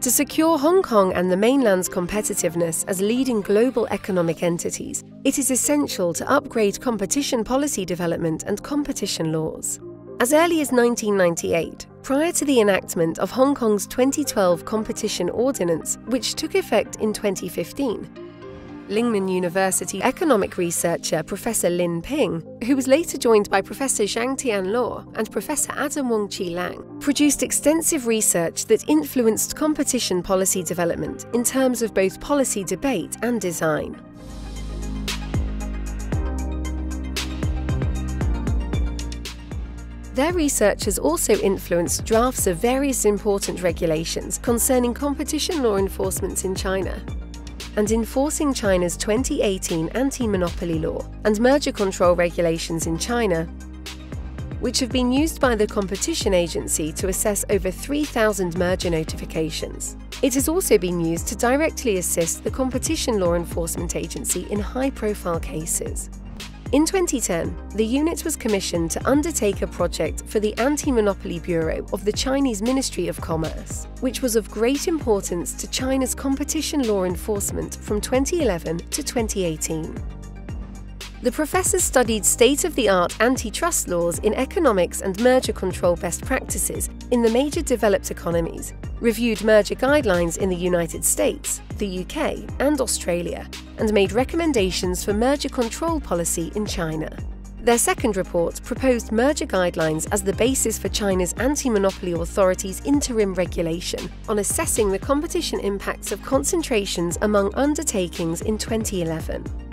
To secure Hong Kong and the mainland's competitiveness as leading global economic entities, it is essential to upgrade competition policy development and competition laws. As early as 1998, prior to the enactment of Hong Kong's 2012 Competition Ordinance, which took effect in 2015, Lingnan University economic researcher Professor Lin Ping, who was later joined by Professor Zhang Tianle and Professor Adam Wong Chi Leung, produced extensive research that influenced competition policy development in terms of both policy debate and design. Their research has also influenced drafts of various important regulations concerning competition law enforcement in China, and enforcing China's 2018 anti monopoly law and merger control regulations in China, which have been used by the Competition Agency to assess over 3,000 merger notifications. It has also been used to directly assist the Competition Law Enforcement Agency in high profile cases. In 2010, the unit was commissioned to undertake a project for the Anti Monopoly Bureau of the Chinese Ministry of Commerce, which was of great importance to China's competition law enforcement from 2011 to 2018. The professors studied state of the art antitrust laws in economics and merger control best practices in the major developed economies, reviewed merger guidelines in the United States, the UK, and Australia, and made recommendations for merger control policy in China. Their second report proposed merger guidelines as the basis for China's anti monopoly authority's interim regulation on assessing the competition impacts of concentrations among undertakings in 2011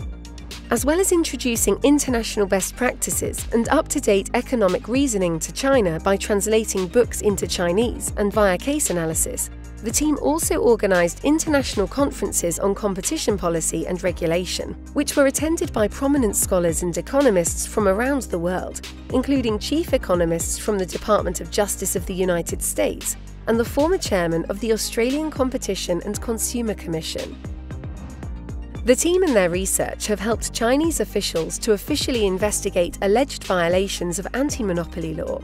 as well as introducing international best practices and up to date economic reasoning to China by translating books into Chinese and via case analysis. The team also organised international conferences on competition policy and regulation, which were attended by prominent scholars and economists from around the world, including chief economists from the Department of Justice of the United States and the former chairman of the Australian Competition and Consumer Commission. The team and their research have helped Chinese officials to officially investigate alleged violations of anti monopoly law.